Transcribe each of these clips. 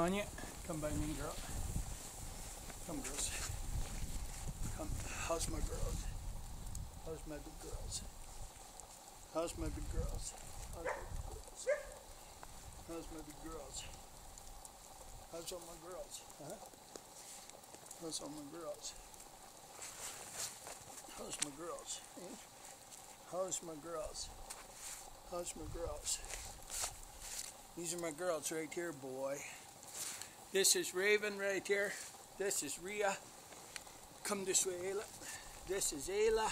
Anya, come by me, girl. Come, girls. Come. How's my girls? How's my big girls? How's my big girls? How's my big girls? How's all my girls? Huh? How's all my girls? How's my girls? How's my girls? How's my girls? These are my girls right here, boy. This is Raven right here. This is Rhea. Come this way, Ayla. This is Ayla.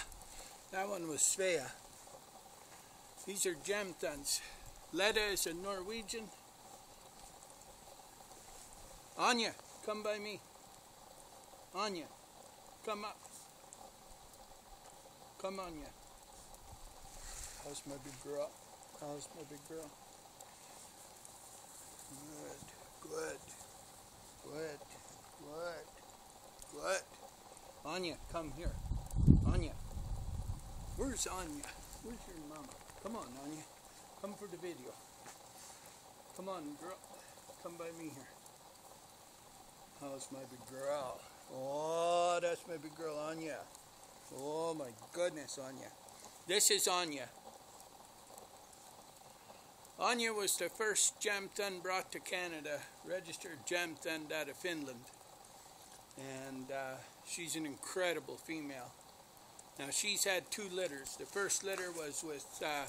That one was Svea. These are Jamthunds. Leda is a Norwegian. Anya, come by me. Anya, come up. Come Anya. How's my big girl? How's my big girl? Good, good, good, good, good. Anya, come here. Anya. Where's Anya? Where's your mama? Come on, Anya. Come for the video. Come on, girl. Come by me here. Oh, How's my big girl? Oh, that's my big girl, Anya. Oh my goodness, Anya. This is Anya. Anya was the first Jamthund brought to Canada, registered Jamthund out of Finland. And uh, she's an incredible female. Now she's had two litters. The first litter was with uh,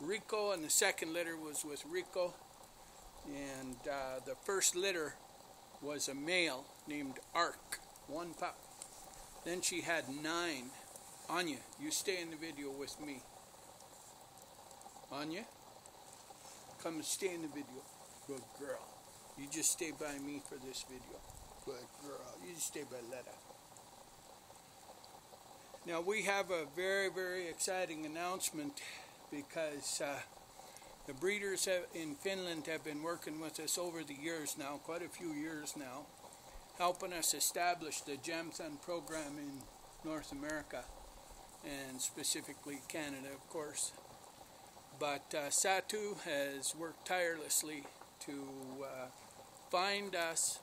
Rico and the second litter was with Rico. And uh, the first litter was a male named Ark, one pup. Then she had nine. Anya, you stay in the video with me. Anya? Come and stay in the video. Good girl. You just stay by me for this video. Good girl. You just stay by Letta. Now we have a very, very exciting announcement because uh, the breeders have, in Finland have been working with us over the years now, quite a few years now, helping us establish the Jamthund program in North America and specifically Canada, of course. But uh, Satu has worked tirelessly to uh, find us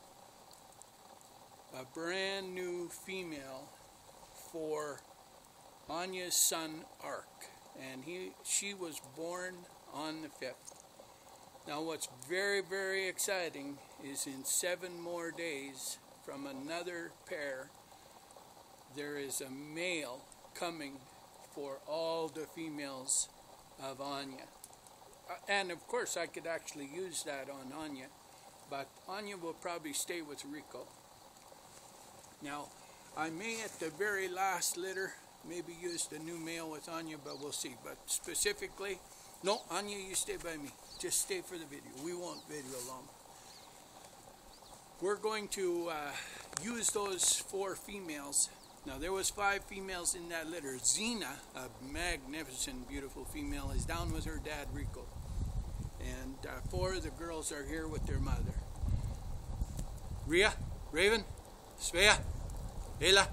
a brand new female for Anya's son Ark, and he she was born on the fifth. Now, what's very very exciting is in seven more days from another pair, there is a male coming for all the females of Anya. Uh, and of course, I could actually use that on Anya, but Anya will probably stay with Rico. Now, I may at the very last litter maybe use the new male with Anya, but we'll see. But specifically, no, Anya, you stay by me. Just stay for the video. We won't video long. We're going to uh, use those four females now there was five females in that litter. Zena, a magnificent, beautiful female, is down with her dad Rico, and uh, four of the girls are here with their mother. Ria, Raven, Svea, Ela,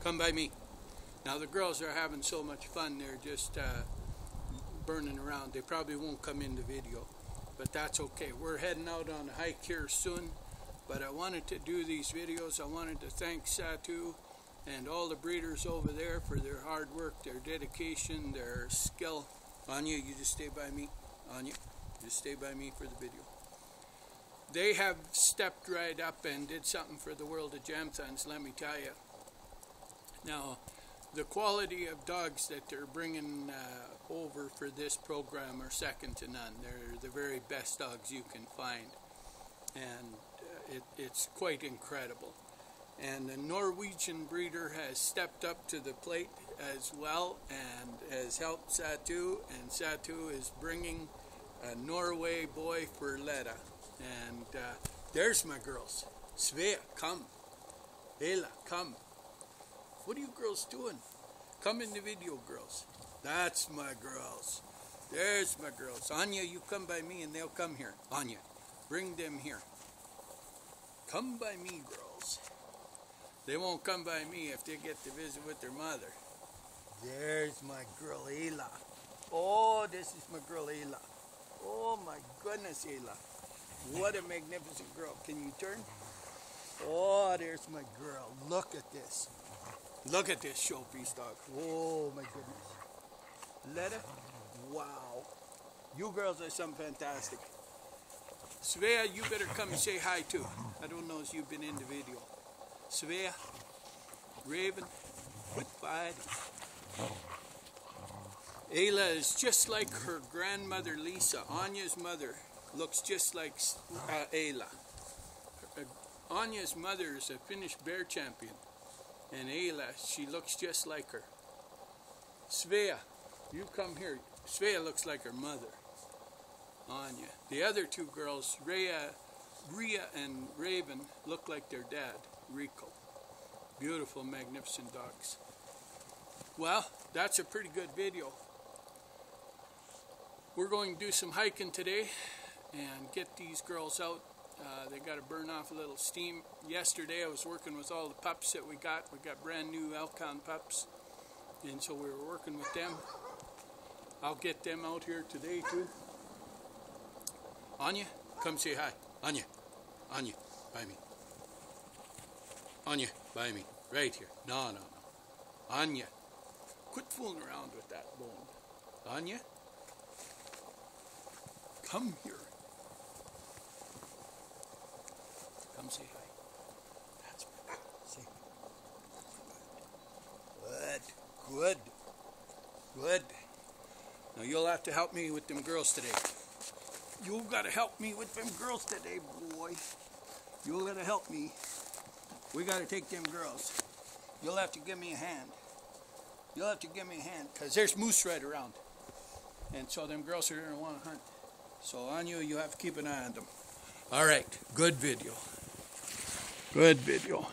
come by me. Now the girls are having so much fun; they're just uh, burning around. They probably won't come in the video, but that's okay. We're heading out on a hike here soon. But I wanted to do these videos. I wanted to thank Satu and all the breeders over there for their hard work, their dedication, their skill. Anya, you just stay by me. Anya, just stay by me for the video. They have stepped right up and did something for the world of Jamthunds, let me tell you. Now, the quality of dogs that they're bringing uh, over for this program are second to none. They're the very best dogs you can find. And uh, it, it's quite incredible. And the Norwegian breeder has stepped up to the plate as well and has helped Satu. And Satu is bringing a Norway boy for Letta. And uh, there's my girls. Svea, come. Ela, come. What are you girls doing? Come in the video, girls. That's my girls. There's my girls. Anya, you come by me and they'll come here. Anya, bring them here. Come by me, girls. They won't come by me if they get to visit with their mother. There's my girl Ela. Oh, this is my girl Ela. Oh my goodness, Ela. What a magnificent girl. Can you turn? Oh, there's my girl. Look at this. Look at this showpiece dog. Oh my goodness. Letta, wow. You girls are some fantastic. Svea, you better come and say hi too. I don't know if you've been in the video. Svea, Raven, fighting. Ayla is just like her grandmother Lisa. Anya's mother looks just like uh, Ayla. Uh, Anya's mother is a Finnish bear champion. And Ayla, she looks just like her. Svea, you come here. Svea looks like her mother. Anya. The other two girls, Rhea, Rhea and Raven, look like their dad, Rico. Beautiful, magnificent dogs. Well, that's a pretty good video. We're going to do some hiking today and get these girls out. Uh, they got to burn off a little steam. Yesterday I was working with all the pups that we got. We got brand new Elkhound pups and so we were working with them. I'll get them out here today too. Anya, come say hi. Anya, Anya, by me. Anya, by me. Right here. No, no, no. Anya, quit fooling around with that bone. Anya, come here. Hi. That's girl. Say good. Good. Good. Now you'll have to help me with them girls today. You've gotta help me with them girls today, boy. You gotta help me. We gotta take them girls. You'll have to give me a hand. You'll have to give me a hand, because there's moose right around. And so them girls are gonna wanna hunt. So on you, you have to keep an eye on them. All right, good video. Good video.